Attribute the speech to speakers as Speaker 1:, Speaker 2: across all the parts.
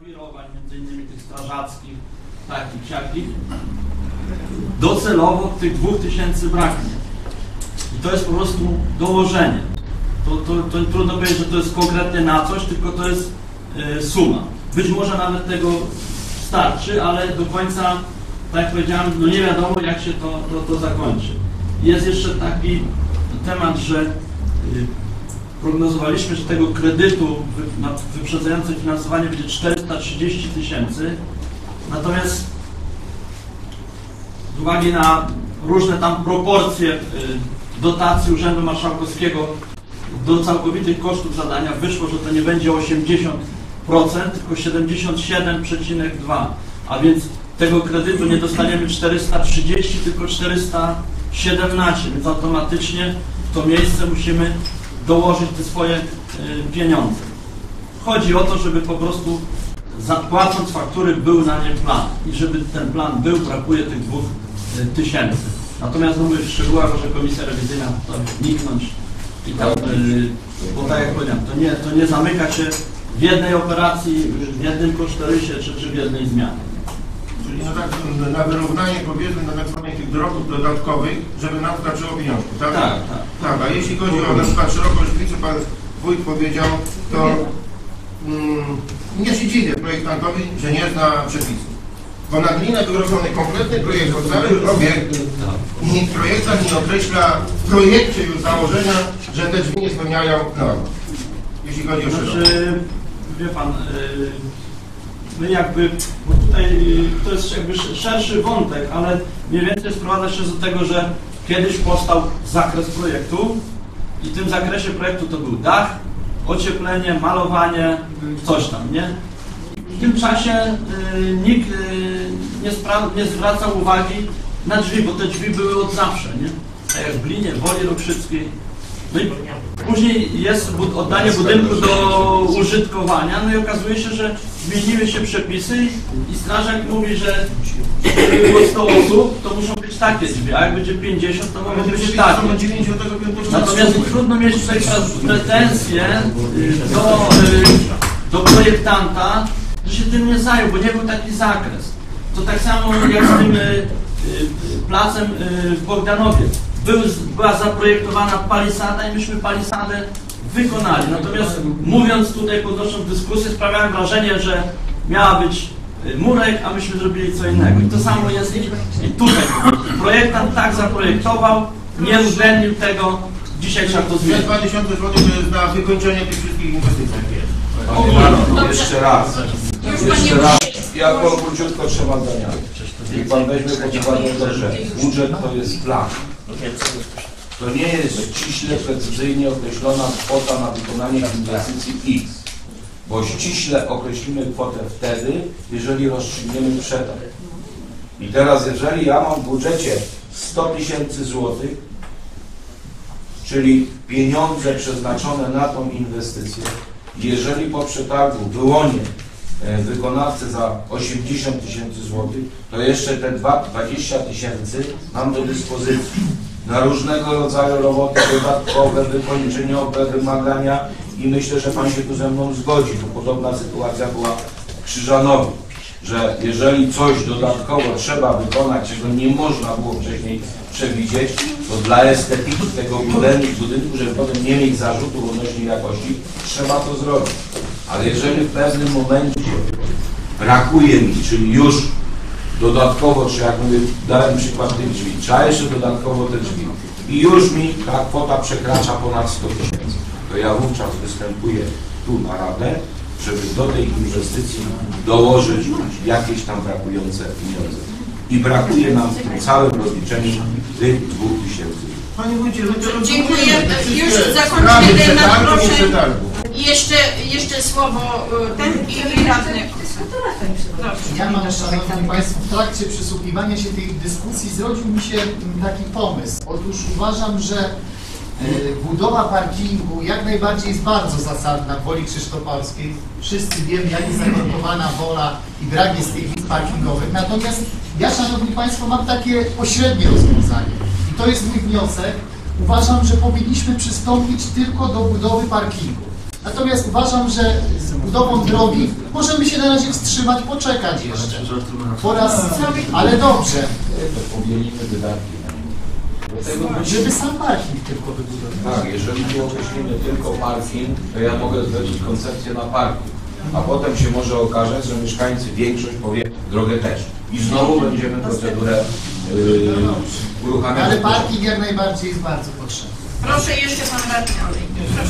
Speaker 1: zawirowań, między innymi tych strażackich, takich, siakich, docelowo tych 2000 braknie. I to jest po prostu dołożenie. To, to, to trudno powiedzieć, że to jest konkretnie na coś, tylko to jest e, suma. Być może nawet tego starczy, ale do końca, tak jak powiedziałem, no nie wiadomo jak się to, to, to zakończy. Jest jeszcze taki temat, że y, prognozowaliśmy, że tego kredytu na wyprzedzające finansowanie będzie 430 tysięcy, natomiast z uwagi na różne tam proporcje y, dotacji Urzędu Marszałkowskiego do całkowitych kosztów zadania wyszło, że to nie będzie 80%, tylko 77,2%, a więc tego kredytu nie dostaniemy 430, tylko 417, więc automatycznie to miejsce musimy dołożyć te swoje y, pieniądze. Chodzi o to, żeby po prostu zapłacąc faktury był na nie plan i żeby ten plan był, brakuje tych dwóch y, tysięcy. Natomiast mówię w szczegółach, że komisja rewizyjna to wniknąć i tam, y, bo tak jak powiedziałem, to nie, to nie zamyka się w jednej operacji, w jednym kosztorysie czy, czy w jednej zmianie.
Speaker 2: Czyli no tak, na wyrównanie powiedzmy na tak zwanych tych drogów dodatkowych, żeby nam starczyło pieniążków, tak?
Speaker 1: Tak, tak.
Speaker 2: Tak, a jeśli chodzi o na przykład szerokość co Pan Wójt powiedział, to mm, nie się dziwię projektantowi, że nie zna przepisów. Bo na glinę był robiony kompletny projekt o cały obiekt i projektant nie określa w projekcie już założenia, że te drzwi nie spełniają norm. Jeśli chodzi o szerokość.
Speaker 1: Znaczy, wie pan, y, my jakby, bo tutaj y, to jest jakby sz- szerszy wątek, ale mniej więcej sprowadza się do tego, że kiedyś powstał zakres projektu i w tym zakresie projektu to był dach, ocieplenie, malowanie, coś tam, nie? W tym czasie y, nikt y, nie, nie zwracał uwagi na drzwi, bo te drzwi były od zawsze, nie? Tak jak w Glinie, w Woli Rokrzyckiej. No i później jest bud- oddanie budynku do użytkowania, no i okazuje się, że zmieniły się przepisy i, strażak mówi, że żeby było 100 osób, to muszą być takie drzwi, a jak będzie 50, to mogą być takie.
Speaker 2: są od 95
Speaker 1: Natomiast trudno mieć tutaj pretensje y, do, y, do projektanta, że się tym nie zajął, bo nie był taki zakres. To tak samo jak z tym y, placem w Bogdanowie. Był, była zaprojektowana palisada i myśmy palisadę wykonali. Natomiast mówiąc tutaj, podnosząc dyskusję, sprawiałem wrażenie, że miała być y, murek, a myśmy zrobili co innego. I to samo jest i, i tutaj. Projektant tak zaprojektował, nie uwzględnił tego, dzisiaj trzeba to zmienić.
Speaker 2: 2000 zł to jest na wykończenie tych wszystkich inwestycji.
Speaker 3: Panu, jeszcze raz. Jeszcze raz. Jako króciutko trzeba zdania. Niech pan weźmie pod uwagę to, że budżet to jest plan. To nie jest ściśle, precyzyjnie określona kwota na wykonanie inwestycji X. Bo ściśle określimy kwotę wtedy, jeżeli rozstrzygniemy przetarg. I teraz, jeżeli ja mam w budżecie 100 tysięcy złotych, czyli pieniądze przeznaczone na tą inwestycję, jeżeli po przetargu wyłonię wykonawcę za 80 tysięcy złotych, to jeszcze te dwa- 20 tysięcy mam do dyspozycji na różnego rodzaju roboty dodatkowe, wykończeniowe, wymagania i myślę, że Pan się tu ze mną zgodzi, bo podobna sytuacja była w Krzyżanowie, że jeżeli coś dodatkowo trzeba wykonać, czego nie można było wcześniej przewidzieć, to dla estetyki tego budynku żeby potem nie mieć zarzutów odnośnie jakości, trzeba to zrobić. Ale jeżeli w pewnym momencie brakuje mi, czyli już dodatkowo, czy jak mówię, dałem przykład tych drzwi, trzeba jeszcze dodatkowo te drzwi i już mi ta kwota przekracza ponad 100 tysięcy, to ja wówczas występuję tu na Radę, żeby do tej inwestycji dołożyć jakieś tam brakujące pieniądze. I brakuje nam w tym całym rozliczeniu tych 2000.
Speaker 2: Panie Wójcie, to
Speaker 4: Dziękuję. Już zakończymy
Speaker 2: sprawy
Speaker 4: temat, I jeszcze, jeszcze słowo y, ten i, i radny.
Speaker 5: Ja mam, Szanowni Państwo, w trakcie przysłuchiwania się tej dyskusji zrodził mi się taki pomysł. Otóż uważam, że e, budowa parkingu jak najbardziej jest bardzo zasadna w Woli Krzysztopolskiej. Wszyscy wiemy, jak jest zagrotowana wola i brak jest tych miejsc parkingowych. Natomiast ja, Szanowni Państwo, mam takie pośrednie rozwiązanie. I to jest mój wniosek. Uważam, że powinniśmy przystąpić tylko do budowy parkingu. Natomiast uważam, że z budową drogi, możemy się na razie wstrzymać, poczekać jeszcze. Po raz, ale dobrze,
Speaker 3: To podzielimy wydatki na nie. Dlatego
Speaker 5: żeby sam parking tylko wybudować.
Speaker 3: Tak, jeżeli tu określimy tylko parking, to ja mogę zlecić koncepcję na parking. A potem się może okazać, że mieszkańcy, większość powie drogę też. I znowu będziemy procedurę yy, uruchamiać.
Speaker 5: Ale parking jak najbardziej jest bardzo potrzebny.
Speaker 4: Proszę jeszcze pan radny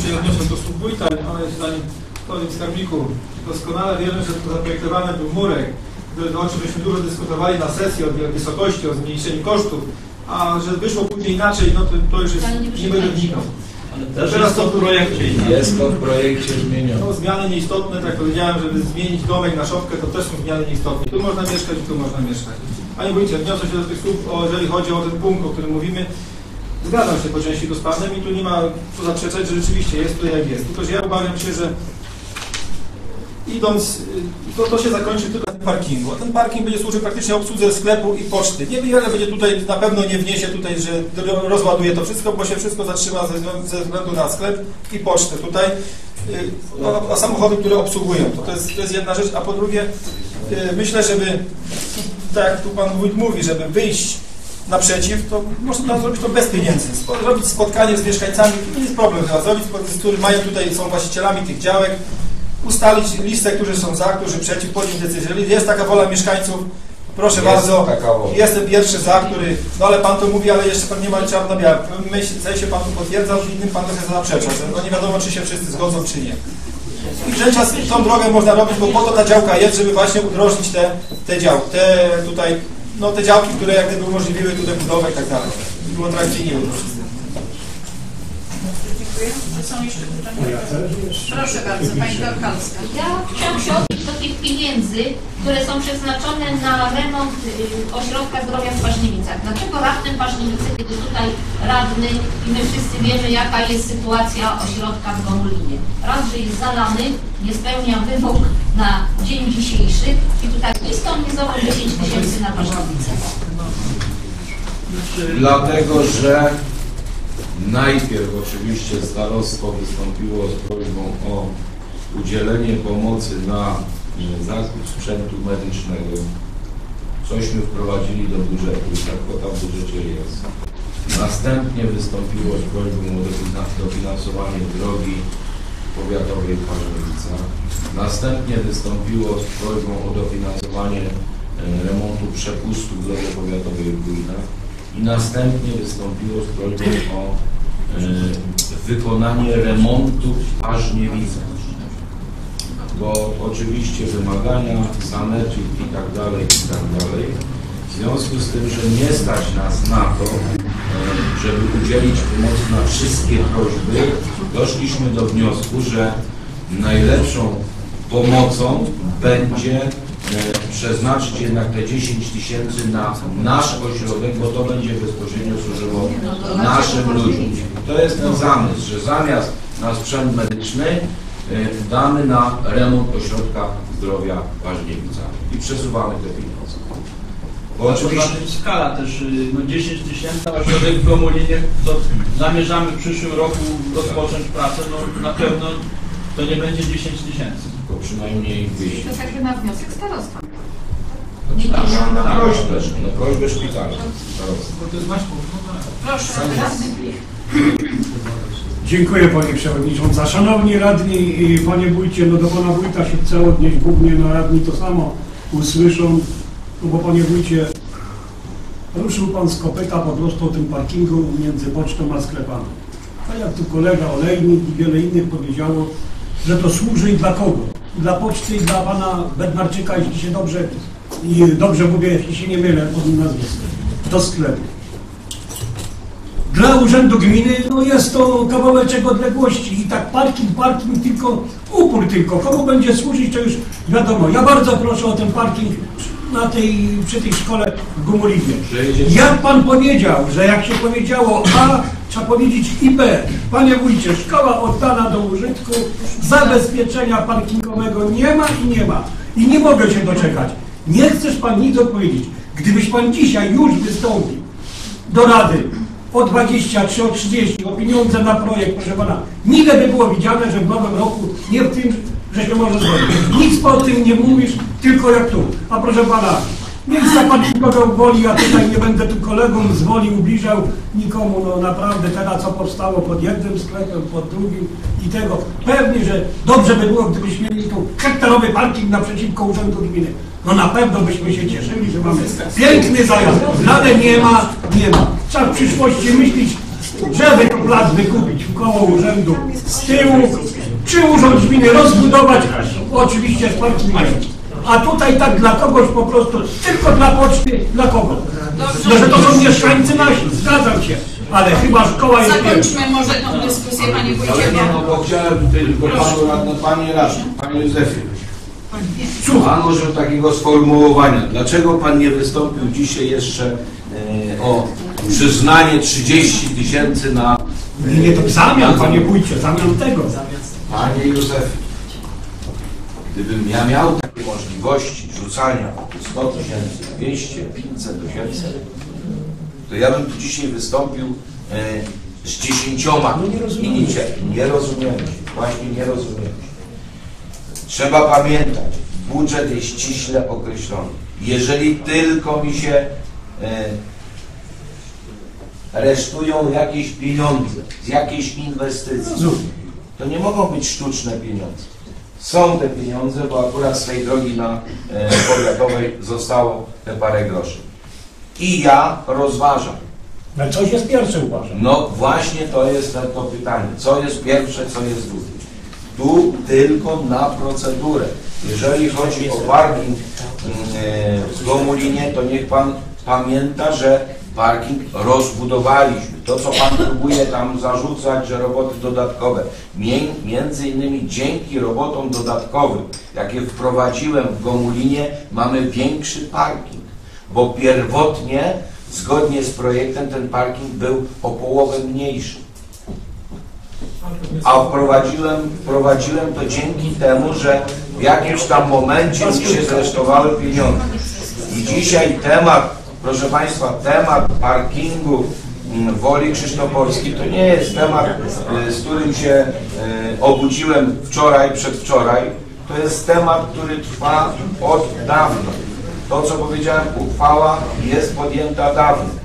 Speaker 6: się odniosę do słów wójta, ale zdaniem powiem skarbniku, doskonale wiemy, że tu zaprojektowany był murek, który- o czym myśmy dużo dyskutowali na sesji o wysokości, o zmniejszeniu kosztów, a że wyszło później inaczej, no to, to już jest, nie będę wnikał.
Speaker 1: Ale też jest to w projekcie
Speaker 3: Jest to w projekcie zmienione.
Speaker 6: No, zmiany nieistotne, tak jak powiedziałem, żeby zmienić domek na szopkę, to też są zmiany nieistotne. Tu można mieszkać i tu można mieszkać. Panie wójcie, odniosę się do tych słów, jeżeli chodzi o ten punkt, o którym mówimy. Zgadzam się po części tu z Panem i tu nie ma co zaprzeczać, że rzeczywiście jest to jak jest. Tylko, że ja obawiam się, że idąc, y, to, to się zakończy tylko na parkingu. A ten parking będzie służył praktycznie obsłudze sklepu i poczty. Niewiele będzie tutaj, na pewno nie wniesie tutaj, że ro- rozładuje to wszystko, bo się wszystko zatrzyma ze, względu- na sklep i pocztę tutaj. Y, No, a samochody, które obsługują, to, to, jest, to jest jedna rzecz. A po drugie, y, myślę, żeby, tak jak tu Pan Wójt mówi, żeby wyjść naprzeciw, to można zrobić to bez pieniędzy. Zrobić spotkanie z mieszkańcami, to nie jest problem chyba, zrobić, z których mają tutaj, są właścicielami tych działek, ustalić listę, którzy są za, którzy przeciw, podjąć decyzję. Jeżeli jest taka wola mieszkańców, proszę
Speaker 3: Jest
Speaker 6: bardzo, jestem pierwszy za, który, no ale Pan to mówi, ale jeszcze Pan nie ma czarno-białe. W sensie Pan to potwierdza, w innym Pan trochę zaprzecza, no nie wiadomo, czy się wszyscy zgodzą, czy nie. I że czas tą drogę można robić, bo po to ta działka jest, żeby właśnie udrożnić te, te działki, te tutaj, no te działki, które jak gdyby umożliwiły tutaj budowę i tak dalej. Było atrakcyjnie to wszystko.
Speaker 4: Dziękuję. Czy są jeszcze pytania? Proszę bardzo, pani Dorkalska.
Speaker 7: Ja chciałam się odnieść do tych pieniędzy, które są przeznaczone na remont y, ośrodka zdrowia w Paźniewicach. Dlaczego raptem Paźniewice, kiedy tutaj radny i my wszyscy wiemy, jaka jest sytuacja ośrodka w Gomulinie. Raz, że jest zalany, nie spełnia wymóg na dzień dzisiejszy i tutaj ni stąd, ni zowąd 10 tysięcy na Paźniewicę.
Speaker 3: Dlatego, że najpierw oczywiście starostwo wystąpiło z prośbą o udzielenie pomocy na e, zakup sprzętu medycznego. Cośmy wprowadzili do budżetu i ta kwota w budżecie jest. Następnie wystąpiło z prośbą o dofina- dofinansowanie drogi powiatowej w Parzewicach. Następnie wystąpiło z prośbą o dofinansowanie e, remontu przepustu w drodze powiatowej Górnach i następnie wystąpiło z prośbą o e, wykonanie remontu w Parzniewicach. Bo oczywiście wymagania, sanepid i tak dalej, i tak dalej. W związku z tym, że nie stać nas na to, e, żeby udzielić pomocy na wszystkie prośby, doszliśmy do wniosku, że najlepszą pomocą będzie e, przeznaczyć jednak te 10 tysięcy na nasz ośrodek, bo to będzie bezpośrednio służyło naszym ludziom. To jest ten zamysł, że zamiast na sprzęt medyczny e, damy na remont ośrodka zdrowia w Ważniewicach i przesuwamy te pieniądze. Bo oczywiście
Speaker 1: skala też, y, no 10 tysięcy, a ośrodek w Gomulinie, to zamierzamy w przyszłym roku rozpocząć pracę, no na pewno to nie będzie 10 tysięcy.
Speaker 3: to przynajmniej 200.
Speaker 7: To jest jakby na wniosek starostwa.
Speaker 3: Na prośbę, na prośbę.
Speaker 6: No, tak.
Speaker 4: Proszę,
Speaker 8: Dziękuję Panie Przewodnicząca. Szanowni Radni Panie Wójcie, no do Pana Wójta się chcę odnieść, głównie no Radni to samo usłyszą, no bo Panie Wójcie, ruszył Pan z kopyta po prostu o tym parkingu między pocztą a sklepami. A jak tu kolega Olejnik i wiele innych powiedziało, że to służy i dla kogo? Dla poczty i dla Pana Bednarczyka, jeśli się dobrze, i dobrze mówię, jeśli się nie mylę pod nazwiskiem, do sklepu. Dla Urzędu Gminy no jest to kawałeczek odległości i tak parking, parking, tylko upór tylko. Komu będzie służyć, to już wiadomo. Ja bardzo proszę o ten parking na tej, przy tej szkole w Gumuliwie. Jak Pan powiedział, że jak się powiedziało A, trzeba powiedzieć i B. Panie Wójcie, szkoła oddana do użytku, zabezpieczenia parkingowego nie ma i nie ma. I nie mogę się doczekać. Nie chcesz Pan nic odpowiedzieć. Gdybyś Pan dzisiaj już wystąpił do Rady o 23, o 30, o pieniądze na projekt, proszę pana. Nigdy by było widziane, że w nowym roku, nie w tym, że się może zrobić. Nic o tym nie mówisz, tylko jak tu. A proszę pana, miejsca pan kogo woli, ja tutaj nie będę tu kolegom z woli ubliżał nikomu, no naprawdę teraz co powstało pod jednym sklepem, pod drugim i tego. Pewnie, że dobrze by było, gdybyśmy mieli tu hektarowy parking naprzeciwko Urzędu Gminy. No na pewno byśmy się cieszyli, że mamy piękny zajazd, ale nie ma, nie ma. Trzeba w przyszłości myśleć, żeby to plac wykupić w koło urzędu, z tyłu, czy urząd gminy rozbudować, oczywiście z parkingiem. A tutaj tak dla kogoś po prostu, tylko dla poczty, dla kogo? No, że to są mieszkańcy nasi, zgadzam się, ale chyba szkoła jest.
Speaker 4: Zakończmy może tą dyskusję, panie
Speaker 3: Ale
Speaker 4: wójcie,
Speaker 3: no
Speaker 4: bo
Speaker 3: bo chciałem tylko panu panie radny, panie Józefie. Pan użył takiego sformułowania. Dlaczego pan nie wystąpił dzisiaj jeszcze e, o przyznanie 30 tysięcy na...
Speaker 8: Nie, nie, to zamian, panie wójcie, zamian tego.
Speaker 3: Panie Józefie, gdybym ja miał takie możliwości rzucania 100 tysięcy, 200, 500 tysięcy, to ja bym tu dzisiaj wystąpił e, z dziesięcioma inicjatywami. Nie rozumiemy się, właśnie nie rozumiemy. Trzeba pamiętać, budżet jest ściśle określony. Jeżeli tylko mi się e, resztują jakieś pieniądze z jakiejś inwestycji, to nie mogą być sztuczne pieniądze. Są te pieniądze, bo akurat z tej drogi na e, powiatowej zostało te parę groszy. I ja rozważam,
Speaker 8: Ale coś jest pierwsze uważam.
Speaker 3: no właśnie to jest to pytanie. Co jest pierwsze, co jest drugie? Tu tylko na procedurę. Jeżeli chodzi o parking mm, e, w Gomulinie, to niech Pan pamięta, że parking rozbudowaliśmy. To, co Pan próbuje tam zarzucać, że roboty dodatkowe. Między innymi dzięki robotom dodatkowym, jakie wprowadziłem w Gomulinie, mamy większy parking. Bo pierwotnie, zgodnie z projektem, ten parking był o połowę mniejszy. A wprowadziłem, wprowadziłem to dzięki temu, że w jakimś tam momencie mi się zresztowały pieniądze. I dzisiaj temat, proszę Państwa, temat parkingu mm, Woli Krzysztoporskiej to nie jest temat, y, z którym się y, obudziłem wczoraj, przedwczoraj. To jest temat, który trwa od dawna. To, co powiedziałem, uchwała jest podjęta dawno.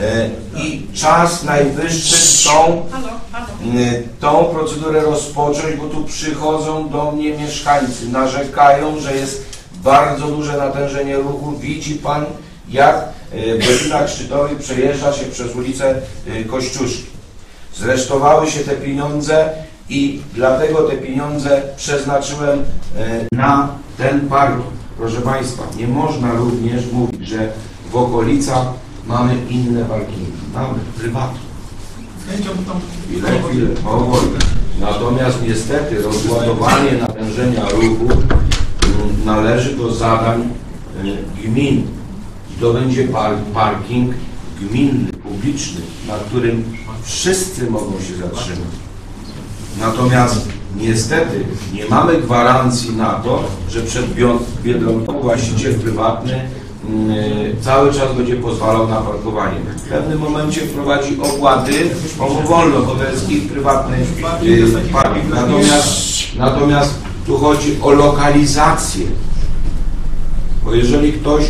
Speaker 3: Y, I czas najwyższy tą y, tą procedurę rozpocząć, bo tu przychodzą do mnie mieszkańcy, narzekają, że jest bardzo duże natężenie ruchu. Widzi Pan, jak y, w godzinach szczytowych przejeżdża się przez ulicę y, Kościuszki. Zresztowały się te pieniądze i dlatego te pieniądze przeznaczyłem y, na ten parking. Proszę Państwa, nie można również mówić, że w okolicach mamy inne parkingi. Mamy prywatne. Chwilę, chwilę, powoli. Natomiast niestety rozładowanie natężenia ruchu mm, należy do zadań y, gmin. I to będzie par parking gminny, publiczny, na którym wszyscy mogą się zatrzymać. Natomiast niestety nie mamy gwarancji na to, że przed Biedronką właściciel prywatny cały czas będzie pozwalał na parkowanie. W pewnym momencie wprowadzi opłaty, wolno, bo to jest ich y. Natomiast, natomiast tu chodzi o lokalizację. Bo jeżeli ktoś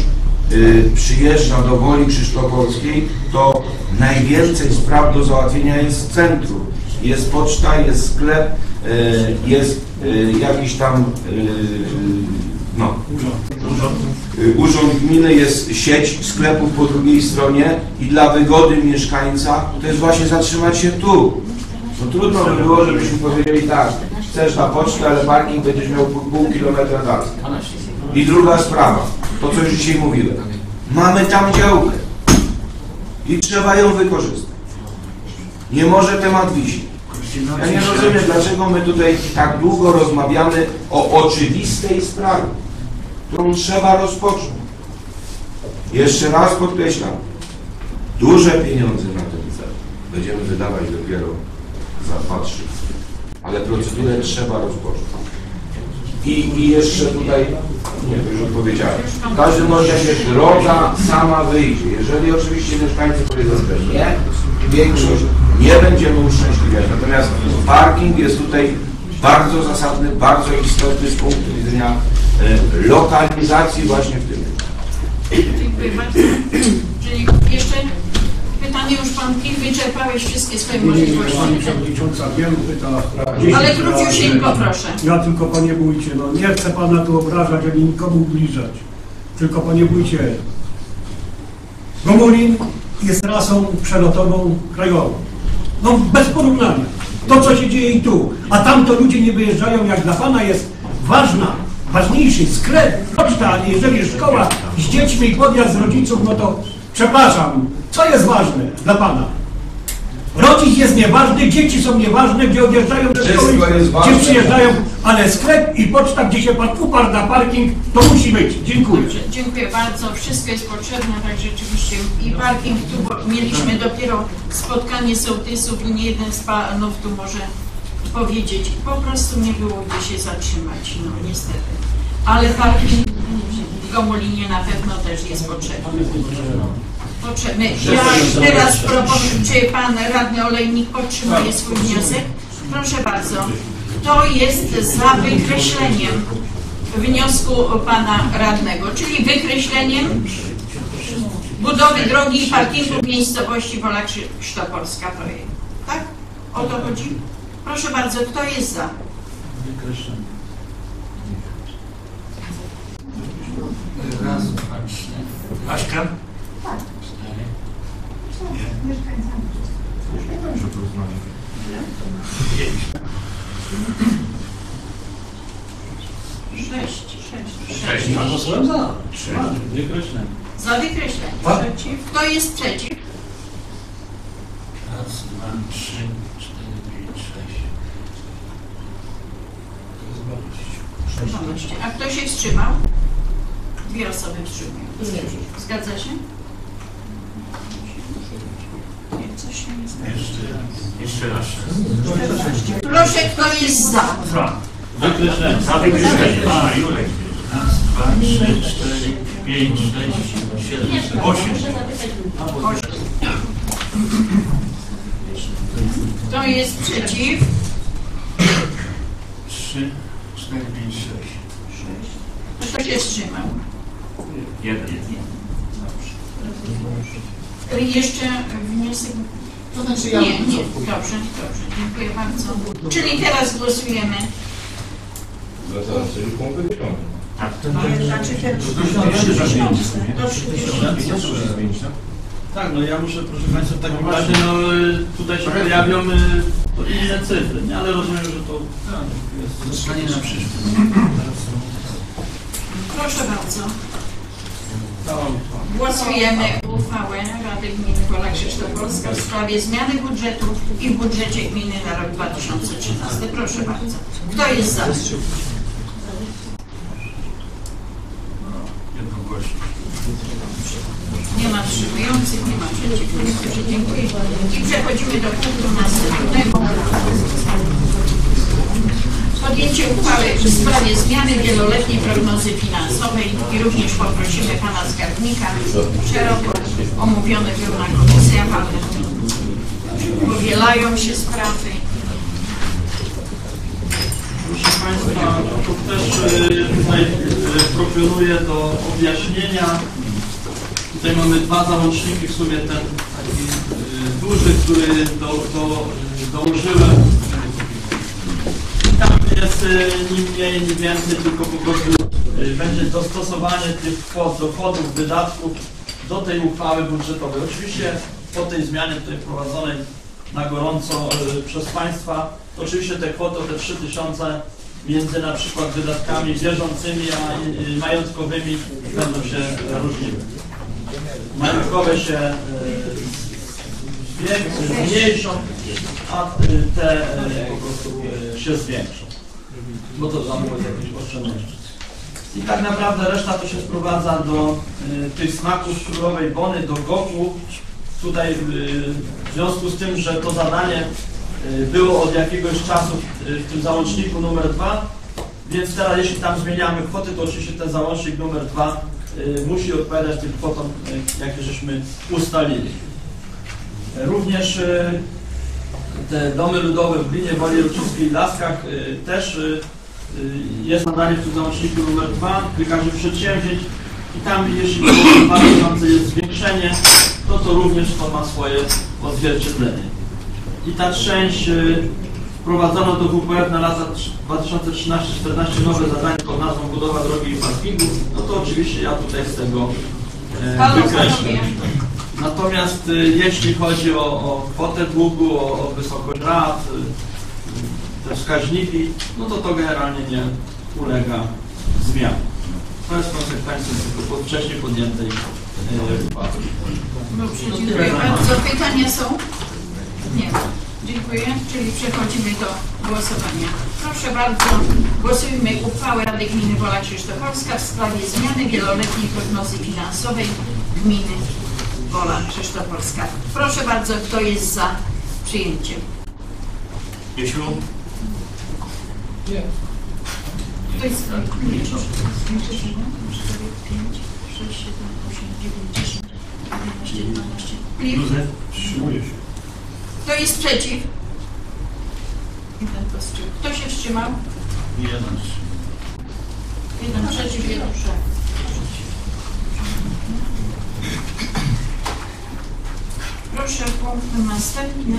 Speaker 3: y, przyjeżdża do Woli Krzysztoporskiej, to najwięcej spraw do załatwienia jest w centrum. Jest poczta, jest sklep, y, jest y, jakiś tam y, no, y, urząd gminy, jest sieć sklepów po drugiej stronie i dla wygody mieszkańca to jest właśnie zatrzymać się tu. No trudno by było, żebyśmy powiedzieli tak, chcesz na pocztę, ale parking będziesz miał pół, pół kilometra dalej. I druga sprawa, to co już dzisiaj mówiłem. Mamy tam działkę i trzeba ją wykorzystać. Nie może temat wisieć. Ja nie rozumiem, dlaczego my tutaj tak długo rozmawiamy o oczywistej sprawie, którą trzeba rozpocząć. Jeszcze raz podkreślam, duże pieniądze na ten cel będziemy wydawać dopiero za 2-3 ale procedurę trzeba rozpocząć. I, I jeszcze tutaj, nie, to już odpowiedziałem. W każdym razie droga sama wyjdzie. Jeżeli oczywiście mieszkańcy powiedzą, że nie, większość nie będziemy uszczęśliwiać. Natomiast parking jest tutaj bardzo zasadny, bardzo istotny z punktu widzenia lokalizacji właśnie w tym.
Speaker 4: Dziękuję bardzo. Czyli jeszcze pytanie już Pan Kim wyczerpałeś wszystkie swoje możliwości.
Speaker 8: Pani Przewodnicząca, wielu pyta.
Speaker 4: Ale
Speaker 8: 10
Speaker 4: króciusieńko proszę.
Speaker 8: Ja tylko Panie Wójcie, no nie chcę Pana tu obrażać, ani nikomu ubliżać. Tylko Panie Wójcie, Gomulin jest trasą przelotową krajową. No bez porównania. To, co się dzieje i tu. A tam to ludzie nie wyjeżdżają, jak dla Pana jest ważna, ważniejszy sklep, poczta, a jeżeli szkoła z dziećmi i podjazd z rodziców, no to przepraszam, co jest ważne dla Pana? Rodzic jest nieważny, dzieci są nieważne, gdzie odjeżdżają do szkoły, gdzie przyjeżdżają, ale sklep i poczta, gdzie się pan uparł na parking, to musi być. Dziękuję.
Speaker 4: Dobrze, dziękuję bardzo. Wszystko jest potrzebne, tak rzeczywiście. I parking tu, bo mieliśmy dopiero spotkanie sołtysów i nie jeden z panów tu może powiedzieć. Po prostu nie było gdzie się zatrzymać, no niestety. Ale parking w Gomulinie na pewno też jest potrzebny. Potrzebny. Ja teraz proponuję, czy pan radny Olejnik podtrzymuje swój wniosek? Proszę bardzo. Kto jest za wykreśleniem wniosku pana radnego, czyli wykreśleniem budowy drogi i parkingu w miejscowości Wola Krzy- Sztopolska projekt. Tak? O to chodzi? Proszę bardzo, kto jest za?
Speaker 9: Aśka?
Speaker 4: Sześć. Sześć.
Speaker 9: Sześć.
Speaker 8: Ja głosowałem za.
Speaker 1: Wykreślenie.
Speaker 4: Za wykreśleniem.
Speaker 8: Tak.
Speaker 4: Przeciw. Kto jest przeciw?
Speaker 9: Raz, dwa, trzy,
Speaker 4: 12. A kto się wstrzymał? Dwie osoby wstrzymują. Zgadza się?
Speaker 9: Jeszcze raz.
Speaker 4: Proszę, kto jest za?
Speaker 9: Za.
Speaker 1: Wykreślenie.
Speaker 9: Za wykreślenie. A, Julek. Raz, dwa, trzy, cztery, pięć, sześć, siedem, osiem.
Speaker 4: Kto jest przeciw?
Speaker 9: Trzy cztery, pięć, sześć.
Speaker 4: Kto się wstrzymał?
Speaker 9: Jeden.
Speaker 4: Jeszcze wniosek
Speaker 5: To znaczy ja...
Speaker 4: Nie, nie, dobrze, dobrze, dziękuję bardzo. Czyli teraz głosujemy.
Speaker 9: A to
Speaker 4: znaczy teraz do 30.
Speaker 1: Tak, no ja muszę, proszę Państwa, w takim razie, no y, tutaj się pojawią y, to inne cyfry, nie? Ale rozumiem, że to jest...
Speaker 9: Zostanie na przyszłość.
Speaker 4: Proszę bardzo. Głosujemy uchwałę Rady Gminy Wola Krzysztofowska w sprawie zmiany budżetu i w budżecie gminy na rok 2013. Proszę bardzo. Kto jest za?
Speaker 9: Jednogłośnie.
Speaker 4: Nie ma wstrzymujących, nie ma przeciwnych. Dziękuję. I przechodzimy do punktu następnego. Podjęcie uchwały w sprawie zmiany wieloletniej prognozy finansowej i również poprosimy pana skarbnika. Szeroko omówione było na komisjach, ale powielają się sprawy.
Speaker 1: Proszę Państwa, to też y, tutaj y, proponuję do objaśnienia. Tutaj mamy dwa załączniki, w sumie ten taki y, duży, który do, do, y, dołożyłem. Tam jest y, ni mniej, ni więcej, tylko po prostu będzie dostosowanie tych kwot, dochodów, wydatków do tej uchwały budżetowej. Oczywiście po tej zmianie tutaj wprowadzonej na gorąco przez Państwa, oczywiście te kwoty, te 3000 między na przykład wydatkami bieżącymi a majątkowymi będą się różniły. Majątkowe się zwię- zmniejszą, a y, te y, po prostu się zwiększą. Bo to tam jakieś oszczędności. I tak naprawdę reszta to się sprowadza do tych smaków królowej Bony, do gopu. Tutaj w związku z tym, że to zadanie było od jakiegoś czasu w tym załączniku numer 2, więc teraz jeśli tam zmieniamy kwoty, to oczywiście ten załącznik numer 2 y, musi odpowiadać tym kwotom, y, jakie żeśmy ustalili. Również e, te domy ludowe w Glinie, Woli Ruczyńskiej i Laskach też jest nadanie w tym załączniku numer 2, wykazie przedsięwzięć i tam jeśli w 2000 jest zwiększenie, to to również to ma swoje odzwierciedlenie. I ta część wprowadzono do WPF na lata 2013-2014 nowe zadanie pod nazwą budowa drogi i parkingów, no to oczywiście ja tutaj z tego e,
Speaker 4: panowie.
Speaker 1: Natomiast y, jeśli chodzi o, o kwotę długu, o, o wysokość rat, y, te wskaźniki, no to to generalnie nie ulega zmianie. To jest konsekwencją tylko pod- wcześniej podjętej uchwały.
Speaker 4: Dobrze, dziękuję bardzo. Pytania są? Nie. Dziękuję, czyli przechodzimy do głosowania. Proszę bardzo, głosujmy uchwałę Rady Gminy Wola Krzysztofowska w sprawie zmiany wieloletniej prognozy finansowej gminy Wola Krzysztofowska. Proszę bardzo, kto jest za przyjęciem?
Speaker 9: Jeśli
Speaker 4: Kto jest za? 5, 4, 5, 6, 7, 8, 9, 10, 11, 12. Filip?
Speaker 9: Józef,
Speaker 8: Wstrzymuję się.
Speaker 4: Kto jest przeciw? Jeden powstrzymał. Kto się wstrzymał?
Speaker 9: jeden.
Speaker 4: Jeden przeciw, jeden za. Proszę punkt następny,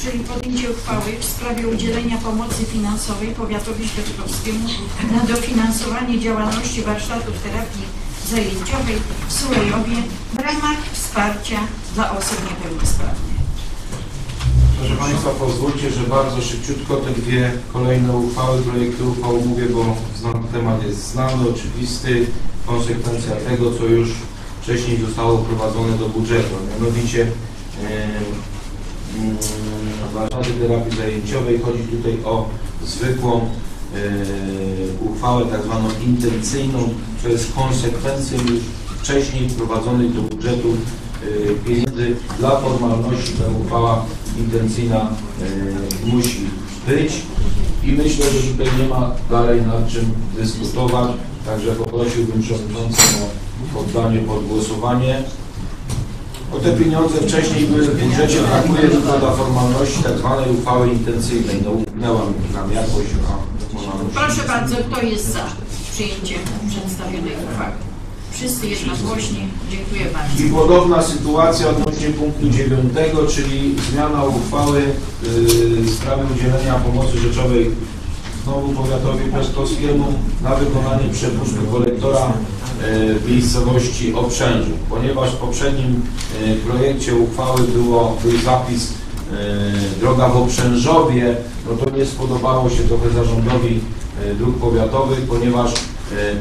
Speaker 4: czyli podjęcie uchwały w sprawie udzielenia pomocy finansowej powiatowi światłowskiemu na dofinansowanie działalności warsztatów terapii zajęciowej w Sulejowie w ramach wsparcia dla osób niepełnosprawnych.
Speaker 3: Proszę Państwa, pozwólcie, że bardzo szybciutko te dwie kolejne uchwały, projekty uchwał mówię, bo temat jest znany, oczywisty, konsekwencja tego, co już wcześniej zostało wprowadzone do budżetu, mianowicie mm, warsztaty terapii zajęciowej. Chodzi tutaj o zwykłą e, uchwałę tak zwaną intencyjną, co jest konsekwencją już wcześniej wprowadzonych do budżetu e, pieniędzy. Dla formalności ta uchwała intencyjna e, musi być i myślę, że tutaj nie ma dalej nad czym dyskutować, także poprosiłbym przewodniczącą o poddanie pod głosowanie. Bo te pieniądze wcześniej były w budżecie, brakuje tylko dla formalności tak zwanej uchwały intencyjnej. No upnęła nam jakoś, a ona musi
Speaker 4: Proszę bardzo, kto jest za przyjęciem przedstawionej uchwały? Wszyscy jednogłośnie. Dziękuję bardzo.
Speaker 3: I podobna sytuacja odnośnie punktu 9, czyli zmiana uchwały yy, sprawie udzielenia pomocy rzeczowej znowu powiatowi pestowskiemu na wykonanie przepustu kolektora yy, w miejscowości Oprzężu. Ponieważ w poprzednim yy, projekcie uchwały było, był zapis yy, droga w Oprzężowie, no to nie spodobało się trochę zarządowi dróg powiatowych, ponieważ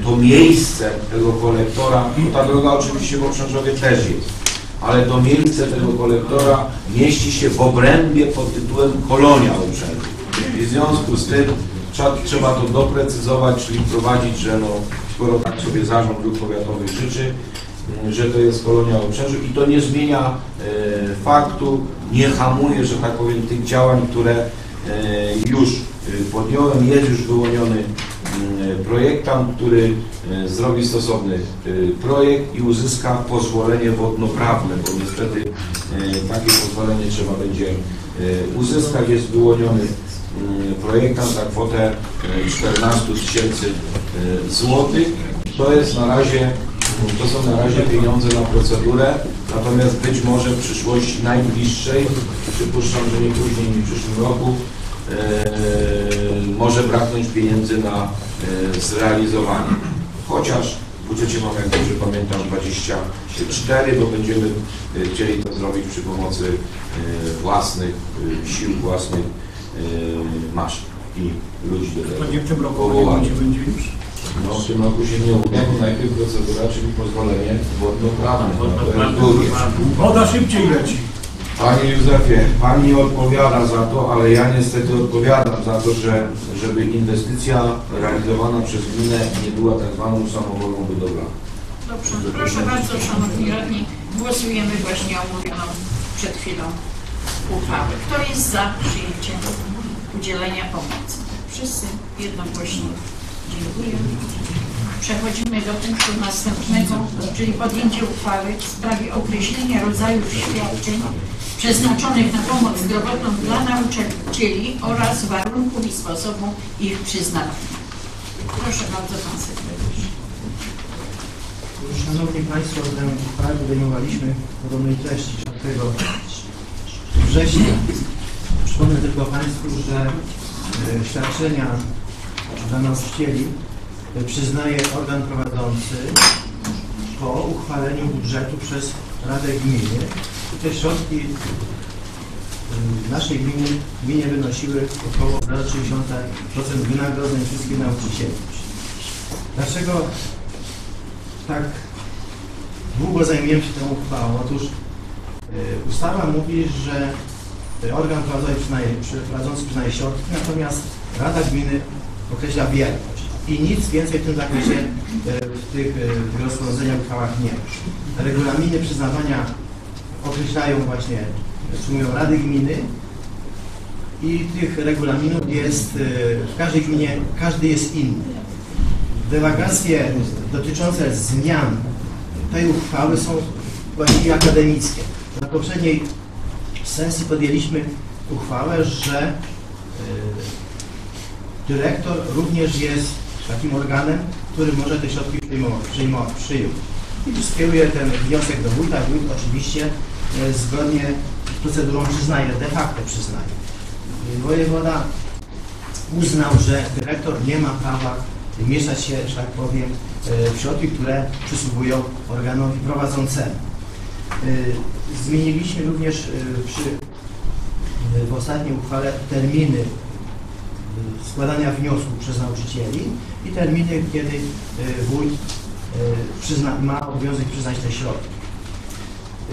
Speaker 3: to miejsce tego kolektora, no ta droga oczywiście w Oprzężowie też jest, ale to miejsce tego kolektora mieści się w obrębie pod tytułem Kolonia Oprzężu. I w związku z tym trzeba, to doprecyzować, czyli wprowadzić, że no, skoro tak sobie zarząd dróg powiatowych życzy, m, że to jest kolonia obszerzu i to nie zmienia e, faktu, nie hamuje, że tak powiem, tych działań, które e, już e, podjąłem. Jest już wyłoniony projektant, który e, zrobi stosowny e, projekt i uzyska pozwolenie wodnoprawne, bo niestety e, takie pozwolenie trzeba będzie uzyskać. Jest wyłoniony m, projektant na kwotę e, 14 tysięcy złotych. To jest na razie, to są na razie pieniądze na procedurę, natomiast być może w przyszłości najbliższej, przypuszczam, że nie później niż w przyszłym roku, może braknąć pieniędzy na e, zrealizowanie. Chociaż w budżecie mamy, jak dobrze pamiętam, 24, bo będziemy e, chcieli to zrobić przy pomocy e, własnych e, sił, własnych e, maszyn i ludzi do tego
Speaker 8: To nie w tym roku, nie będzie już.
Speaker 3: No w tym roku się nie uda, bo najpierw procedura, czyli pozwolenie wodnoprawne. No.
Speaker 8: Woda szybciej leci.
Speaker 3: Panie Józefie, Pan nie odpowiada za to, ale ja niestety odpowiadam za to, że żeby inwestycja realizowana przez gminę nie była tak zwaną samowolną budowlaną.
Speaker 4: Dobrze, proszę bardzo, Szanowni Radni, głosujemy właśnie omówioną przed chwilą uchwałę. Kto jest za przyjęciem udzielenia pomocy? Wszyscy jednogłośnie. Dziękuję. Przechodzimy do punktu następnego, czyli podjęcie uchwały w sprawie określenia rodzajów świadczeń przeznaczonych na pomoc zdrowotną dla nauczycieli oraz warunków i sposobu ich przyznawania. Proszę bardzo, pan sekretarz.
Speaker 10: Szanowni Państwo, tę uchwałę podejmowaliśmy podobnej treści 4 września. Przypomnę tylko Państwu, że e, świadczenia dla nauczycieli przyznaje organ prowadzący po uchwaleniu budżetu przez Radę Gminy. Te środki e, w naszej gminie, gminie wynosiły około 60% wynagrodzeń wszystkich nauczycieli. Dlaczego tak długo zajmujemy się tą uchwałą. Otóż y, ustawa mówi, że y, organ prowadzący przyznaje, przyznaje środki, natomiast Rada Gminy określa wielkość. I nic więcej w tym zakresie y, w tych, tych rozporządzeniach, uchwałach nie ma. Regulaminy przyznawania określają właśnie, przyjmują Rady Gminy i tych regulaminów jest y, w każdej gminie, każdy jest inny. Dywagacje dotyczące zmian tej uchwały są właściwie akademickie. Na poprzedniej sesji podjęliśmy uchwałę, że dyrektor również jest takim organem, który może te środki przyjmować, przyjmować, przyjąć. I skieruje ten wniosek do wójta. Wójt oczywiście y, zgodnie z procedurą przyznaje, de facto przyznaje. Wojewoda uznał, że dyrektor nie ma prawa mieszać się, że tak powiem, e, w środki, które przysługują organowi prowadzącemu. E, Zmieniliśmy również e, przy, e, w ostatniej uchwale terminy e, składania wniosków przez nauczycieli i terminy, kiedy e, wójt e, przyzna, ma obowiązek przyznać te środki.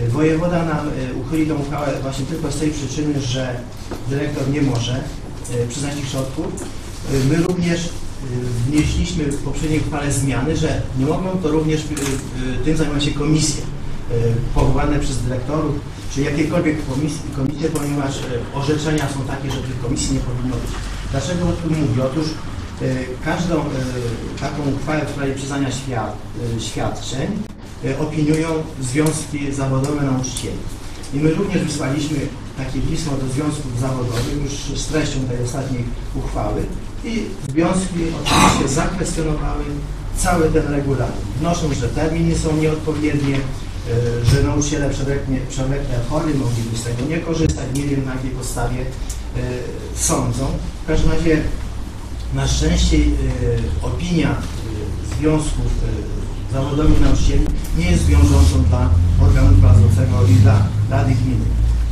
Speaker 10: E, Wojewoda nam uchyli tą uchwałę właśnie tylko z tej przyczyny, że dyrektor nie może przyznać tych środków. My również wnieśliśmy w poprzedniej uchwale zmiany, że nie mogą to również tym zajmować się komisje powołane przez dyrektorów, czy jakiekolwiek komisje, komisje ponieważ orzeczenia są takie, że tych komisji nie powinno być. Dlaczego o tym mówię? Otóż e, każdą e, taką uchwałę w sprawie przyznania świad, e, świadczeń opiniują związki zawodowe nauczycieli. I my również wysłaliśmy takie pismo do związków zawodowych już z treścią tej ostatniej uchwały i związki oczywiście zakwestionowały cały ten regulamin. Wnoszą, że terminy są nieodpowiednie, że nauczyciele przewlekle, chory mogliby z tego nie korzystać, nie wiem na jakiej podstawie sądzą. W każdym razie na szczęście e, opinia e, związków e, zawodowych nauczycieli nie jest wiążącą dla organu prowadzącego i dla Rady Gminy.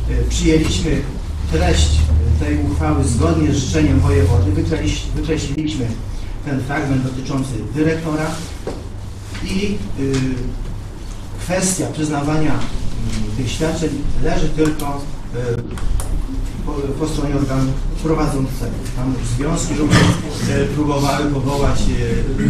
Speaker 10: E, Przyjęliśmy treść e, tej uchwały zgodnie z życzeniem wojewody, wykreśl- wykreśliliśmy ten fragment dotyczący dyrektora i kwestia przyznawania y, tych świadczeń leży tylko po, po stronie organu prowadzącego. Tam związki również e, próbowały powołać,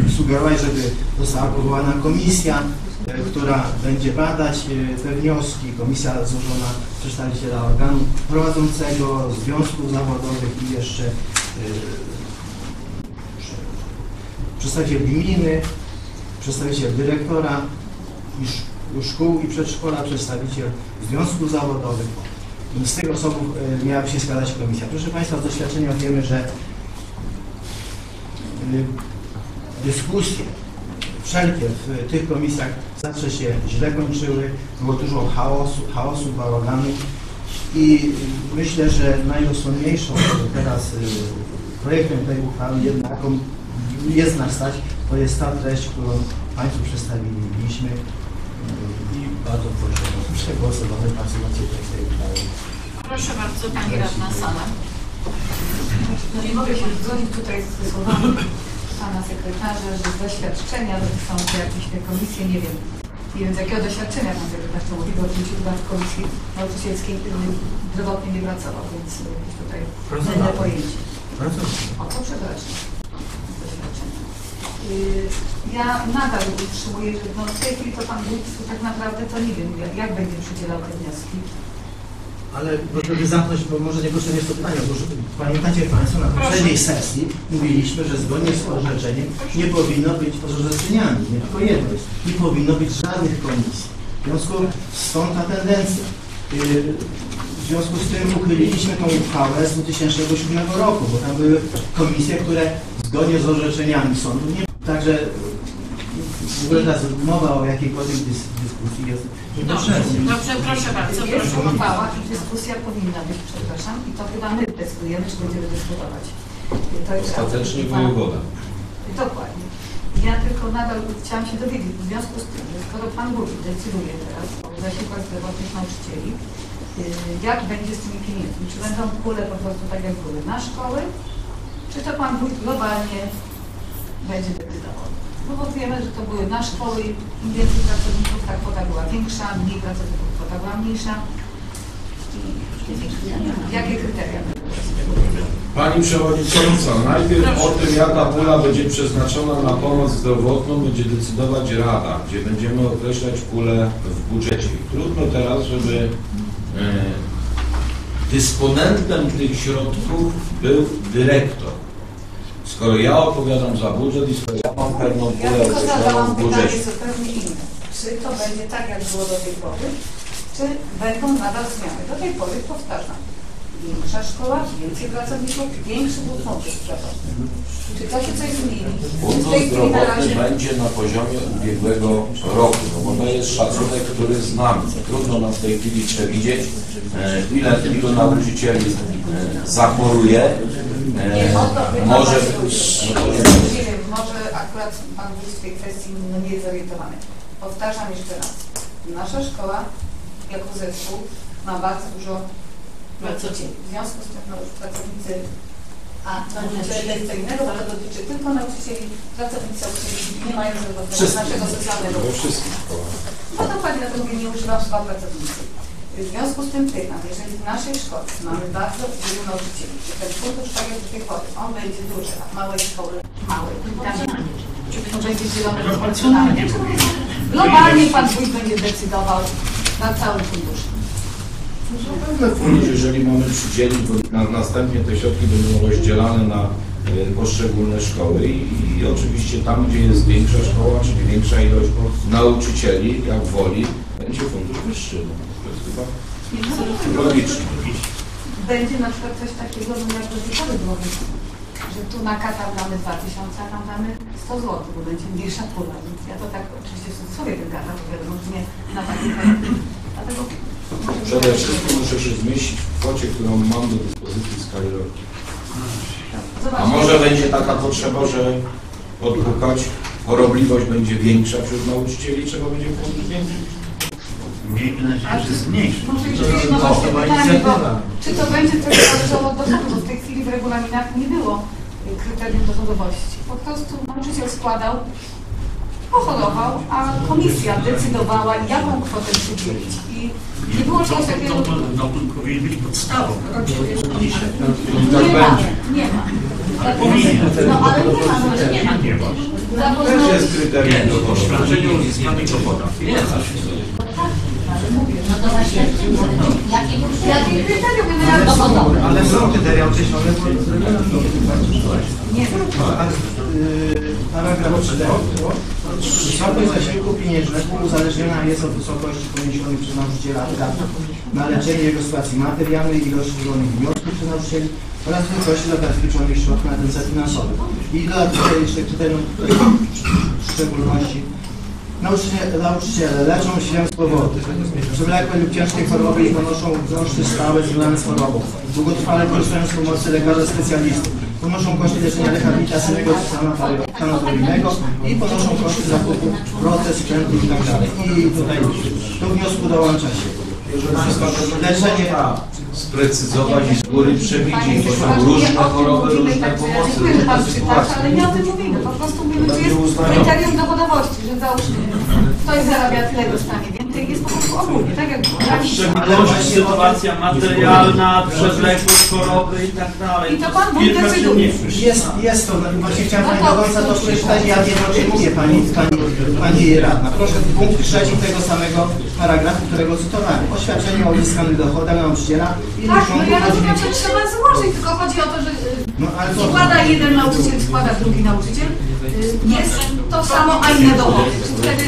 Speaker 10: e, sugerować, żeby została powołana komisja, e, która będzie badać te wnioski. Komisja złożona przedstawiciela organu prowadzącego, związków zawodowych i jeszcze przedstawiciel gminy, przedstawiciel dyrektora i sz- szkół i przedszkola, przedstawiciel związków zawodowych. Z tych osobów e, miałaby się składać komisja. Proszę Państwa, z doświadczenia wiemy, że y, dyskusje wszelkie w tych komisjach zawsze się źle kończyły, było dużo chaosu, chaosu bałaganu i y, myślę, że najrozsądniejszą teraz y, projektem tej uchwały jednaką jest nas stać, to jest ta treść, którą Państwu przedstawiliśmy y, i bardzo proszę o przegłosowanie Państwo macie tekst tej.
Speaker 4: Proszę bardzo, Pani Radna Sala.
Speaker 11: No nie mogę się zgodzić tutaj z słowami pana sekretarza, że z doświadczenia dotyczące jakiejś tej komisji, nie wiem, nie wiem z jakiego doświadczenia pan sekretarz to mówi, bo oczywiście chyba w komisji nauczycielskiej y, zdrowotnej nie pracował, więc y, tutaj inne pojęcie. O co przepraszam? Z doświadczenia. Y, Ja nadal utrzymuję, że no w tej chwili to pan wójt tak naprawdę to nie wiem, jak, jak będzie przydzielał te wnioski.
Speaker 10: Ale żeby zamknąć, bo może niepotrzebnie jest to pytanie. Otóż pamiętacie Państwo, na poprzedniej sesji mówiliśmy, że zgodnie z orzeczeniem nie powinno być orzeczeniami, nie tylko jedno jest. Nie powinno być żadnych komisji. W związku z tą ta tendencja. Yy, W związku z tym uchyliliśmy tą uchwałę z 2007 roku, bo tam były komisje, które zgodnie z orzeczeniami sądu nie... Także w ogóle ta mowa o jakiejkolwiek dys, dyskusji jest
Speaker 4: Dobrze, dobrze, proszę bardzo,
Speaker 11: Jest
Speaker 4: proszę.
Speaker 11: uchwała i dyskusja powinna być, przepraszam, i to chyba my decydujemy, czy będziemy dyskutować. To jest.
Speaker 3: Ostatecznie wojewoda.
Speaker 11: Dokładnie. Ja tylko nadal chciałam się dowiedzieć, w związku z tym, że skoro Pan Wójt decyduje teraz o zasiłkach zdrowotnych nauczycieli, yy, jak będzie z tymi pieniędzmi? Czy będą kule po prostu tak jak były na szkoły, czy to Pan Wójt globalnie będzie decydował? No bo wiemy, że to były na szkoły, im więcej pracowników, ta kwota była większa, mniej pracowników, kwota była mniejsza. I jakie kryteria będą?
Speaker 3: Pani Przewodnicząca, najpierw o tym, jaka pula będzie przeznaczona na pomoc zdrowotną, będzie decydować Rada, gdzie będziemy określać pulę w budżecie. Trudno teraz, żeby e, dysponentem tych środków był dyrektor. Skoro ja odpowiadam za budżet i skoro ja mam pewną
Speaker 11: Ja
Speaker 3: pulę
Speaker 11: tylko zadałam pytanie zupełnie inne. Czy to będzie tak, jak było do tej pory, czy będą nadal zmiany? Do tej pory powtarzam. Większa szkoła, więcej pracowników, większy był fundusz zdrowotny. Czy to się coś zmieni?
Speaker 3: Fundusz zdrowotny będzie na poziomie ubiegłego roku, no bo to jest szacunek, który znamy. Trudno nam w tej chwili przewidzieć, e, ile ilu nauczycieli e, zachoruje.
Speaker 11: Nie,
Speaker 3: E,
Speaker 11: o to wy
Speaker 3: może
Speaker 11: Nie wiem, może akurat Pan Wójt w tej kwestii no, nie jest zorientowany. Powtarzam jeszcze raz. Nasza szkoła jako zespół ma bardzo dużo nauczycieli. W związku z tym no, pracownicy a nauczyciele jest co innego, bo to dotyczy tylko nauczycieli, pracownicy obsługi nie mają
Speaker 10: Wszyscy.
Speaker 11: naszego socjalnego.
Speaker 3: we wszystkich szkołach.
Speaker 11: No dokładnie, dlatego mówię, nie używam słowa pracownicy. W związku z tym pytam, jeżeli w naszej szkole mamy bardzo wielu nauczycieli, czy ten fundusz tak jak do tej pory, on będzie duży, a małej szkole mały, i tam on będzie dzielony proporcjonalnie. Globalnie Pan Wójt będzie decydował funduszem.
Speaker 3: Zapewne fundusz, jeżeli mamy przydzielić, bo na, następnie te środki będą rozdzielane na e, poszczególne szkoły i, i oczywiście tam, gdzie jest większa szkoła, czyli większa ilość nauczycieli, jak woli, będzie fundusz wyższy. No. To logiczne.
Speaker 11: Będzie na przykład coś takiego, no jak do tej pory było, że tu na katar damy 2000, a tam damy 100 zł, bo będzie mniejsza pula. Więc ja to tak oczywiście sobie ten katar wiadomo, nie na takim Dlatego
Speaker 3: Przede wszystkim muszę się zmieścić w kwocie, którą mam do dyspozycji w skali roku. A może będzie taka potrzeba, że odpukać, chorobliwość będzie większa wśród nauczycieli, trzeba będzie większy.
Speaker 9: Miejmy nadzieję, że zmniejszy.
Speaker 11: Może jeszcze jedno właśnie pytanie, bo czy to będzie też zależało od dochodu, bo w tej chwili w regulaminach nie było y, kryterium dochodowości. Po prostu nauczyciel składał, pohodował, a komisja decydowała, jaką kwotę przydzielić. I nie było czegoś takiego...
Speaker 9: to, to, to powinien być podstawą. Dzisiaj.
Speaker 11: Nie ma, nie ma.
Speaker 9: Ale powinien.
Speaker 11: No ale nie ma, no, nie ma.
Speaker 9: Nie ma.
Speaker 3: Też jest kryterium
Speaker 9: Nie,
Speaker 3: dochodowe.
Speaker 9: świadczenie uzyskanych dochodach. Jest.
Speaker 7: No jakie
Speaker 11: kryterium wymiaru dochodowe?
Speaker 10: Ale są kryteria określone
Speaker 11: Nie.
Speaker 10: Yy, Paragraf 4. Wysokość zasiłku pieniężnego uzależniona jest od wysokości poniesionych przez nauczyciela wydatków na leczenie jego sytuacji materialnej, ilości złożonych wniosków przez nauczycieli oraz wysokości zabezpieczonych środków na ten cel finansowy. I dodatkowo jeszcze kryterium w szczególności Nauczyciele, nauczyciele leczą się z powodu przewlekłej lub ciężkiej choroby i ponoszą koszty stałe związane z chorobą. Długotrwale korzystają z pomocy lekarza specjalistów. Ponoszą koszty leczenia rehabilitacyjnego sanatory- sanatoryjnego i ponoszą koszty zakupu proces, sprzętu i tak dalej. I tutaj do wniosku dołącza się leczenie
Speaker 3: Sprecyzować i z góry przewidzieć, bo są różne choroby, różne pomocy,
Speaker 11: Dziękuję, że
Speaker 3: różne sytuacje.
Speaker 11: ale nie o tym mówimy. Po prostu mówimy, że jest kryterium dochodowości, że załóżmy ktoś zarabia tyle, dostanie więcej. Jest po prostu ogólnie, tak jak
Speaker 1: szczególności sytuacja materialna, przewlekłość choroby i tak dalej.
Speaker 11: I to pan wójt
Speaker 1: Kilka
Speaker 11: decyduje.
Speaker 10: Jest, jest to, no, właśnie chciałem
Speaker 11: No
Speaker 10: Pani końca to przeczytać, ja wiem o czym mówię Pani, pani, pani Radna. Proszę punkt trzeci tego samego paragrafu, którego cytowałem. Oświadczenie o uzyskanych dochodach nauczyciela i
Speaker 11: Tak, no ja rozumiem, że trzeba złożyć, tylko chodzi o to, że
Speaker 10: No ale to...
Speaker 11: składa jeden nauczyciel, składa drugi nauczyciel. Y, Jest to samo, a inne dochody. Wtedy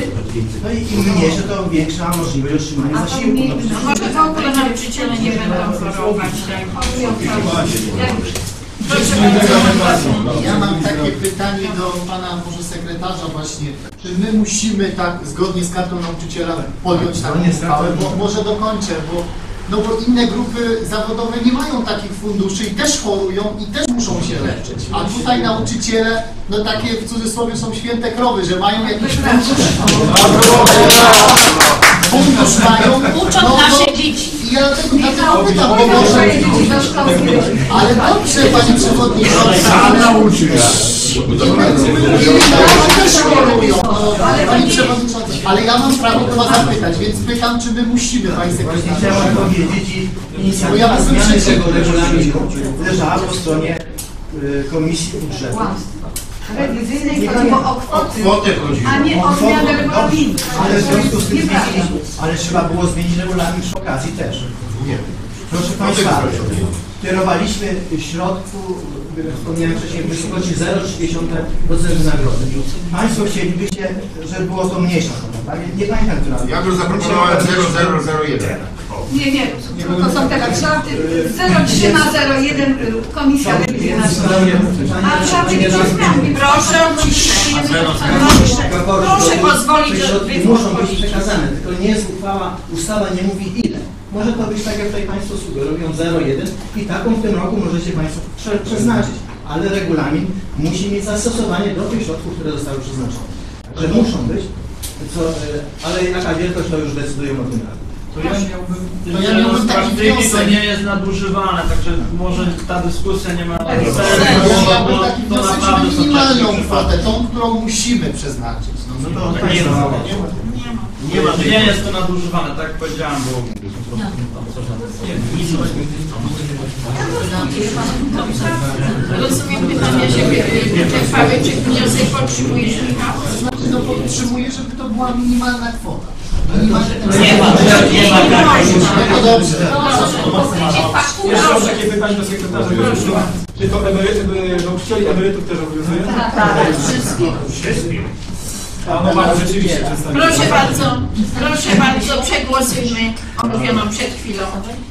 Speaker 10: No i im mniejsze, to większa możliwość otrzymania zasiłku. No,
Speaker 4: może w ogóle nauczyciele nie będą chorować.
Speaker 5: Ja mam takie pytanie do pana może sekretarza właśnie. Czy my musimy tak zgodnie z kartą nauczyciela podjąć taką
Speaker 10: Zgodnie z kartą-
Speaker 5: uchwałę? Bo może dokończę, bo no bo inne grupy zawodowe nie mają takich funduszy i też chorują i też muszą się leczyć. A tutaj nauczyciele, no takie w cudzysłowie są święte krowy, że mają jakiś fundusz. Fundusz mają.
Speaker 4: Uczą
Speaker 5: no,
Speaker 4: nasze dzieci.
Speaker 5: I ja dlatego, dlatego pytam, bo może... Ale dobrze, Pani Przewodnicząca, ale chorują. Ale Pani Przewodnicząca, ale ja mam prawo Pana zapytać, więc pytam, czy my musimy, Pani
Speaker 10: Właśnie chciałem powiedzieć i
Speaker 5: Bo ja
Speaker 10: inicjatywa
Speaker 5: bym
Speaker 10: zmiany tego regulaminu leżała po stronie y, Komisji Budżetu.
Speaker 11: Rewizyjnej chodziło o kwoty,
Speaker 2: Kwotę chodzi.
Speaker 11: a nie o zmianę regulaminu.
Speaker 10: Ale w związku z tym ale trzeba było zmienić regulamin przy okazji też.
Speaker 2: Nie.
Speaker 10: Proszę Państwa, kierowaliśmy środku, wspomniałem wcześniej, w wysokości 0,3% wynagrodzeń. Państwo chcielibyście, żeby było to mniejsza kwota, tak? Nie pamiętam, która.
Speaker 2: Ja bym zaproponowałem 0001.
Speaker 11: Nie, nie, to są te raczlaty. 03 na 01 y, komisja rewizyjna. A trzeba.
Speaker 4: Proszę o ciszę. Proszę, pozwolić od
Speaker 10: muszą być przekazane, tylko nie jest uchwała, ustawa nie mówi ile. Może to być tak, jak tutaj Państwo sugerują, 0,1 i taką w tym roku możecie Państwo prze, przeznaczyć, ale regulamin musi mieć zastosowanie do tych środków, które zostały przeznaczone. Że muszą być, co, e, ale jaka wielkość to już decydują o tym rady.
Speaker 1: To ja miałbym,
Speaker 5: To ja miałbym taki
Speaker 1: praktyki to
Speaker 5: wniosek.
Speaker 1: nie jest nadużywane, także może ta dyskusja nie ma
Speaker 5: Ja
Speaker 1: sensu,
Speaker 5: miałbym
Speaker 1: bo
Speaker 5: taki
Speaker 1: to
Speaker 5: wniosek,
Speaker 1: naprawdę
Speaker 5: minimalną kwotę, tą, którą musimy przeznaczyć. No,
Speaker 10: No to
Speaker 1: Nie
Speaker 10: Państwo
Speaker 1: ma.
Speaker 4: Nie ma.
Speaker 1: Nie ma, nie jest to nadużywane, tak jak powiedziałem, bo
Speaker 4: Rozumiem pytania się wyczerpały. Czy wniosek Michał?
Speaker 5: To znaczy, no podtrzymuję, żeby to była minimalna kwota.
Speaker 1: Nie ma, nie ma.
Speaker 5: No to dobrze.
Speaker 6: Jeszcze mam takie pytanie do sekretarza. Czy to emeryty, nauczycieli emerytów też obowiązuje?
Speaker 11: Tak,
Speaker 4: Wszystkich.
Speaker 6: A
Speaker 4: Proszę bardzo, proszę bardzo, przegłosujmy omówioną przed chwilą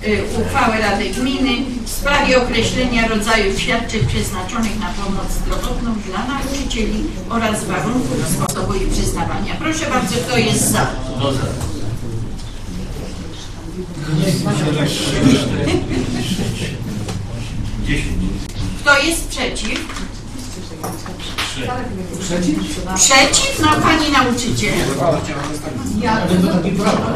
Speaker 4: y, uchwałę Rady Gminy w sprawie określenia rodzajów świadczeń przeznaczonych na pomoc zdrowotną dla nauczycieli oraz warunków, sposobu ich przyznawania. Proszę bardzo, kto jest za? Kto jest przeciw?
Speaker 10: Przeciw?
Speaker 4: Przeciw? No pani nauczyciel.
Speaker 11: Ja
Speaker 10: Taki problem.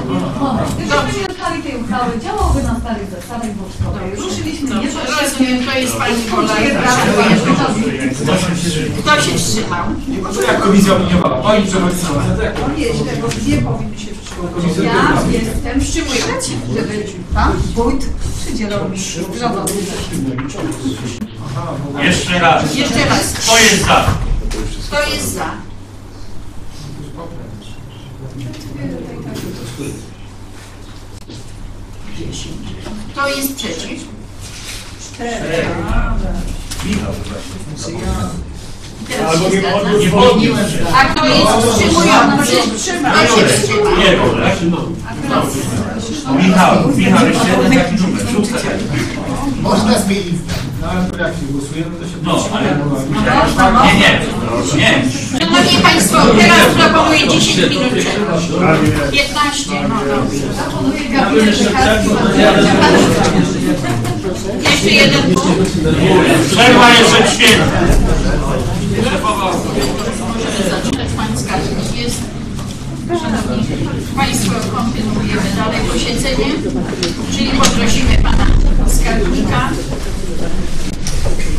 Speaker 11: Gdybyśmy nie dostali tej uchwały, działałby na starych zasadach, bo w szkole ruszyliśmy nie
Speaker 4: rozumiem, to jest pani wola szanujemy. Kto się wstrzymał?
Speaker 6: To jak komisja opiniowała? Pani przewodnicząca, to to?
Speaker 11: Nieźle, bo gdzie powinny się przygotować? Ja jestem
Speaker 4: Wstrzymuję.
Speaker 11: żeby pan wójt przydzielał mi zdrowotny
Speaker 9: Jeszcze raz.
Speaker 4: Jeszcze raz.
Speaker 9: Kto jest za?
Speaker 4: Kto jest za? Kto jest przeciw? Teraz
Speaker 8: Albo nie
Speaker 9: Nie się.
Speaker 4: A kto jest wstrzymujący? Kto się wstrzymał?
Speaker 9: Nie, Bolek. Michał, Michał, jeszcze jeden taki numer.
Speaker 5: Można zmienić.
Speaker 6: No ale to jak się głosuje, no to się
Speaker 9: No, ale... Nie, nie, nie.
Speaker 4: Szanowni Państwo, teraz proponuję 10 minut przerwy. 15, no dobrze.
Speaker 11: Proponuję
Speaker 1: jeszcze
Speaker 4: jeden punkt.
Speaker 9: Przerwa jest świętem.
Speaker 4: Zaczynać. Pani skarbnik jest. Szanowni Państwo, kontynuujemy dalej posiedzenie, czyli poprosimy Pana Skarbnika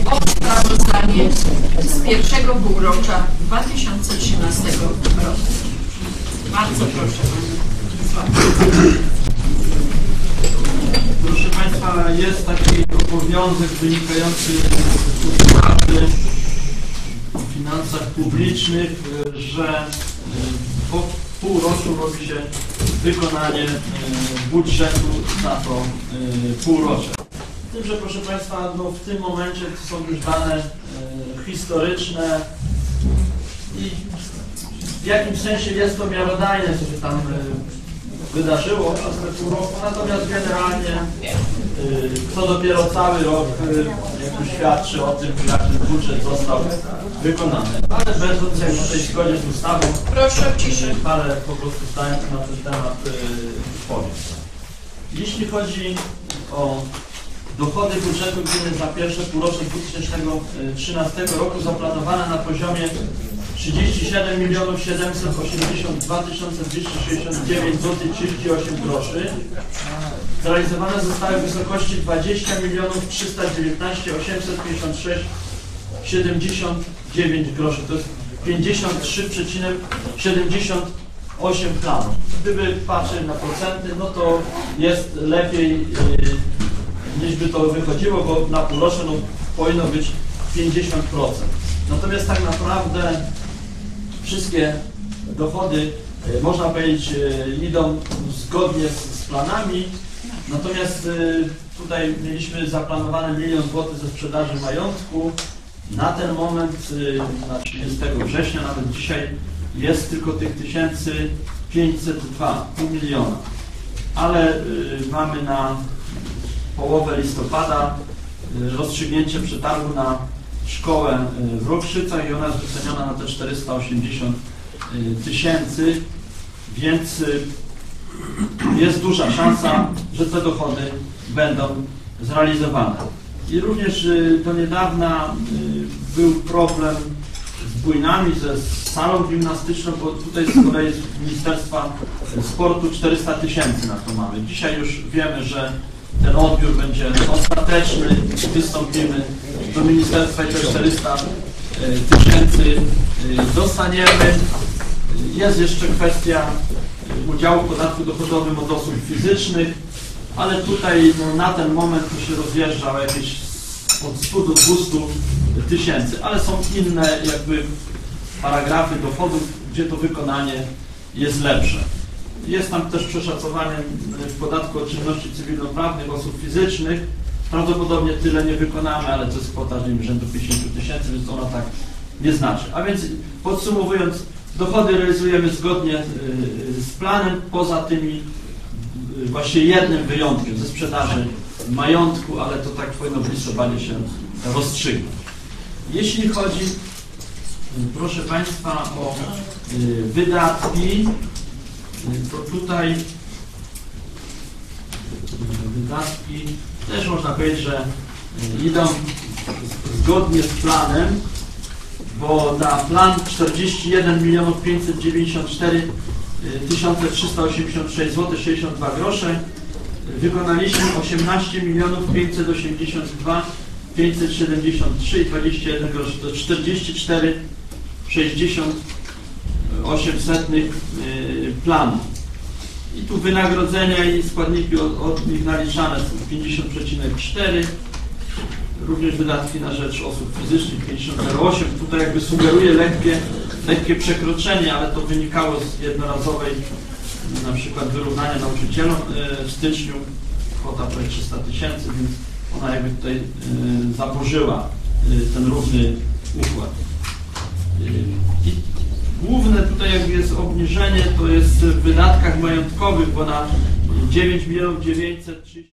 Speaker 4: o sprawozdanie z pierwszego półrocza 2013 roku. Bardzo proszę.
Speaker 1: Proszę Państwa, jest taki obowiązek wynikający z ustawy o finansach publicznych, y, że y, po pół roku robi się wykonanie y, budżetu na to półrocze. Tym, że proszę Państwa, no w tym momencie to są już dane historyczne i w jakimś sensie jest to miarodajne, co się tam wydarzyło przez te pół roku, natomiast generalnie y, to dopiero cały rok y, jakby świadczy o tym, jak ten budżet został wykonany. Ale będąc jak w tej zgodzie z ustawą,
Speaker 4: Proszę o ciszę.
Speaker 1: y, parę po prostu zdań na ten temat y, powiem. Jeśli chodzi o dochody budżetu gminy za pierwsze półrocze 2013 roku zaplanowane na poziomie 37 milionów 782 269 zł 38 groszy. Zrealizowane zostały w wysokości 20 milionów 319 856 79 groszy. To jest 53,78 planów. Gdyby patrzeć na procenty, no to jest lepiej yy, niż by to wychodziło, bo na półrocze no, powinno być 50%. Natomiast tak naprawdę wszystkie dochody, e, można powiedzieć, e, idą zgodnie z, z planami. Natomiast e, tutaj mieliśmy zaplanowane milion złotych ze sprzedaży majątku. Na ten moment, na 30 września, nawet dzisiaj, jest tylko tych 1502, pół miliona. Ale mamy na połowę listopada rozstrzygnięcie przetargu na szkołę y, w Rukrzycach i ona jest wyceniona na te 480 y, tysięcy, więc y, jest duża szansa, że te dochody będą zrealizowane. I również do niedawna był problem z bujnami, ze salą gimnastyczną, bo tutaj z kolei z Ministerstwa Sportu 400 tysięcy na to mamy. Dzisiaj już wiemy, że ten odbiór będzie ostateczny, wystąpimy do ministerstwa i te 400 tysięcy y, dostaniemy. Jest jeszcze kwestia y, udziału w podatku dochodowym od osób fizycznych, ale tutaj no, na ten moment to się rozjeżdża o jakieś od 100 do 200 tysięcy, ale są inne jakby paragrafy dochodów, gdzie to wykonanie jest lepsze. Jest tam też przeszacowanie w podatku od czynności cywilnoprawnych osób fizycznych. Prawdopodobnie tyle nie wykonamy, ale to jest kwota nie rzędu 50 tysięcy, więc ona tak nie znaczy. A więc podsumowując, dochody realizujemy zgodnie y, z planem, poza tymi y, właśnie jednym wyjątkiem ze sprzedaży majątku, ale to tak powinno w listopadzie się rozstrzygnąć. Jeśli chodzi, proszę Państwa, o wydatki, to tutaj wydatki też można powiedzieć, że y, idą zgodnie z planem, bo na plan 41 milionów 594 tysiące 386 zł 62 grosze. Wykonaliśmy 18 milionów 582 573 i 21 groszy to 44 60 800 planu. I tu wynagrodzenia i składniki od, od nich naliczane są 50,4. Również wydatki na rzecz osób fizycznych 50,08. Tutaj jakby sugeruje lekkie, lekkie przekroczenie, ale to wynikało z jednorazowej na przykład wyrównania nauczycielom e, w styczniu. Kwota prawie 300 tysięcy, więc ona jakby tutaj e, zaburzyła ten równy układ. Główne tutaj jakby jest obniżenie, to jest w wydatkach majątkowych, bo na 9 milionów 930